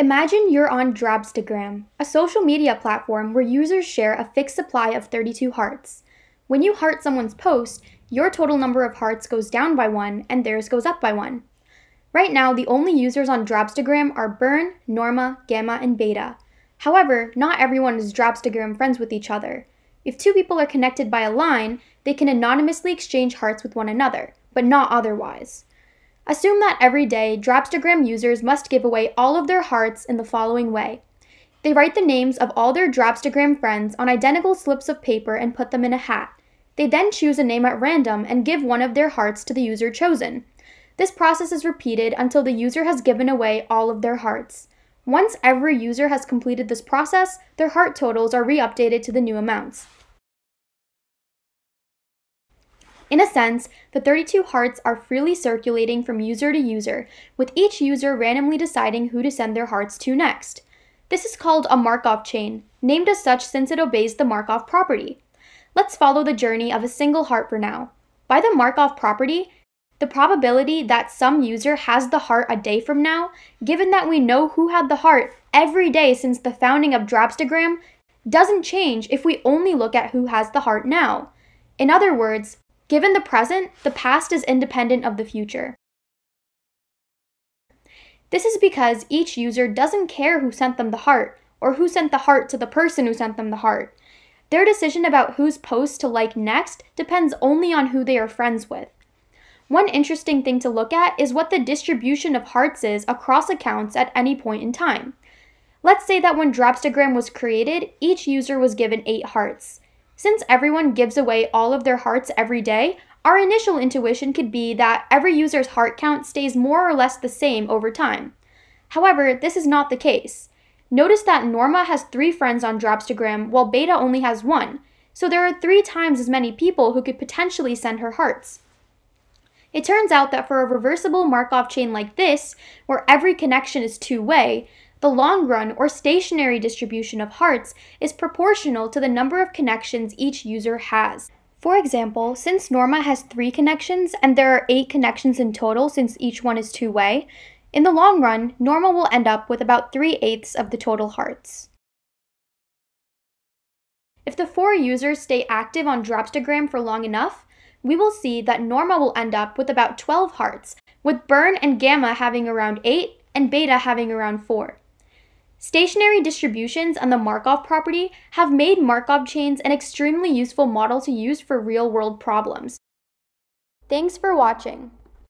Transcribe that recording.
Imagine you're on Drabstagram, a social media platform where users share a fixed supply of 32 hearts. When you heart someone's post, your total number of hearts goes down by one and theirs goes up by one. Right now, the only users on Drabstagram are Burn, Norma, Gamma, and Beta. However, not everyone is Drabstagram friends with each other. If two people are connected by a line, they can anonymously exchange hearts with one another, but not otherwise. Assume that every day, Dropstagram users must give away all of their hearts in the following way. They write the names of all their Dropstagram friends on identical slips of paper and put them in a hat. They then choose a name at random and give one of their hearts to the user chosen. This process is repeated until the user has given away all of their hearts. Once every user has completed this process, their heart totals are re-updated to the new amounts. In a sense, the 32 hearts are freely circulating from user to user, with each user randomly deciding who to send their hearts to next. This is called a Markov chain, named as such since it obeys the Markov property. Let's follow the journey of a single heart for now. By the Markov property, the probability that some user has the heart a day from now, given that we know who had the heart every day since the founding of Drabstagram, doesn't change if we only look at who has the heart now. In other words, Given the present, the past is independent of the future. This is because each user doesn't care who sent them the heart, or who sent the heart to the person who sent them the heart. Their decision about whose post to like next depends only on who they are friends with. One interesting thing to look at is what the distribution of hearts is across accounts at any point in time. Let's say that when Dropstagram was created, each user was given 8 hearts. Since everyone gives away all of their hearts every day, our initial intuition could be that every user's heart count stays more or less the same over time. However, this is not the case. Notice that Norma has three friends on Dropstagram while Beta only has one, so there are three times as many people who could potentially send her hearts. It turns out that for a reversible Markov chain like this, where every connection is two-way, the long run or stationary distribution of hearts is proportional to the number of connections each user has. For example, since Norma has three connections and there are eight connections in total since each one is two-way, in the long run, Norma will end up with about 3 eighths of the total hearts. If the four users stay active on Dropstagram for long enough, we will see that Norma will end up with about 12 hearts, with Burn and Gamma having around 8 and Beta having around 4. Stationary distributions and the Markov property have made Markov chains an extremely useful model to use for real-world problems. Thanks for watching.